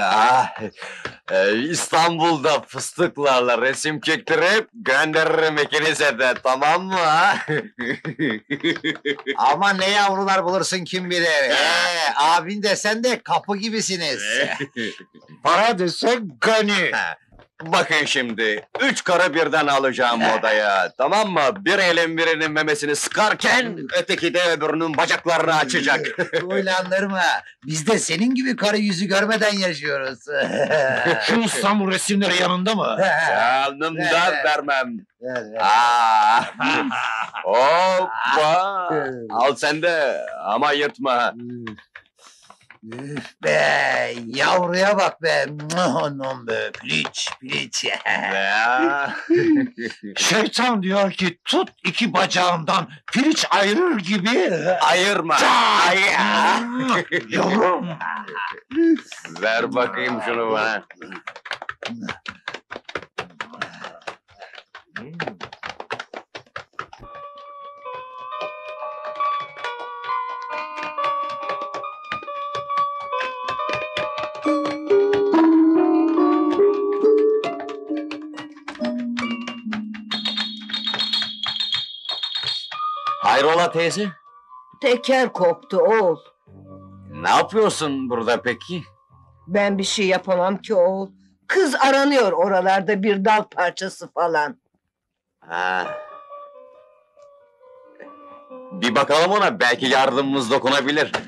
à, e, İstanbul'da fıstıklarla resim çektirip gönderirim ikinize de tamam mı? ha? Ama ne yavrular bulursun kim bilir. Ee, abin de sen de kapı gibisiniz. Para desek gani. Bakın şimdi, üç karı birden alacağım odaya, tamam mı? Bir elin birinin memesini sıkarken, öteki de öbürünün bacaklarını açacak. Uylandırma. Biz de senin gibi karı yüzü görmeden yaşıyoruz. Şu İstanbul resimleri yanında mı? Yanımda vermem. Aa, hoppa! Al sen de, ama yırtma. Üf be, yavruya bak be. Aman be, piliç, piliç. Şeytan diyor ki tut iki bacağımdan piliç ayırır gibi. Ayırma. Ay. Yavrum. Ver bakayım şunu bana. Hayrola teyze? Teker koptu oğul. Ne yapıyorsun burada peki? Ben bir şey yapamam ki oğul. Kız aranıyor oralarda bir dal parçası falan. Ha. Bir bakalım ona belki yardımımız dokunabilir.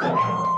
Oh!